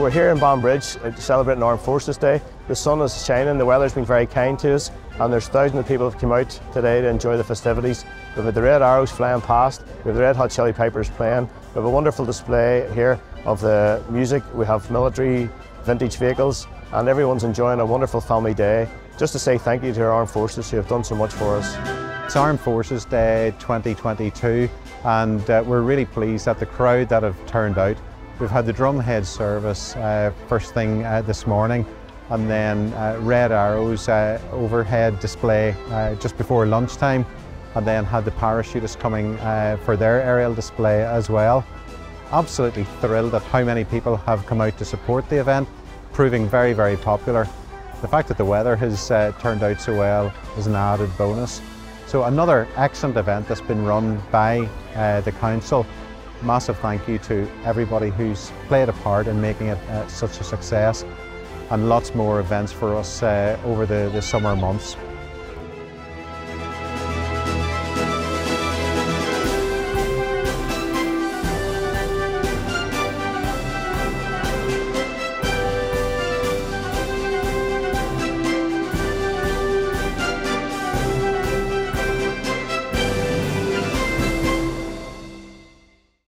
We're here in Banbridge uh, celebrating Armed Forces Day. The sun is shining, the weather's been very kind to us, and there's thousands of people who have come out today to enjoy the festivities. We've had the Red Arrows flying past, we have the Red Hot Chili Pipers playing, we have a wonderful display here of the music, we have military vintage vehicles, and everyone's enjoying a wonderful family day. Just to say thank you to our armed forces who have done so much for us. It's Armed Forces Day 2022 and uh, we're really pleased at the crowd that have turned out. We've had the drumhead service uh, first thing uh, this morning and then uh, Red Arrows uh, overhead display uh, just before lunchtime and then had the parachutists coming for their aerial display as well. Absolutely thrilled at how many people have come out to support the event, proving very, very popular. The fact that the weather has turned out so well is an added bonus. So another excellent event that's been run by uh, the Council. Massive thank you to everybody who's played a part in making it uh, such a success and lots more events for us uh, over the, the summer months.